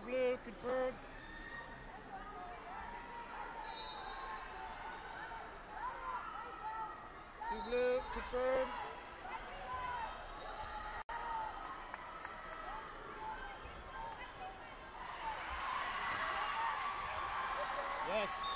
blue, confirmed. Two blue, confirmed. Yes.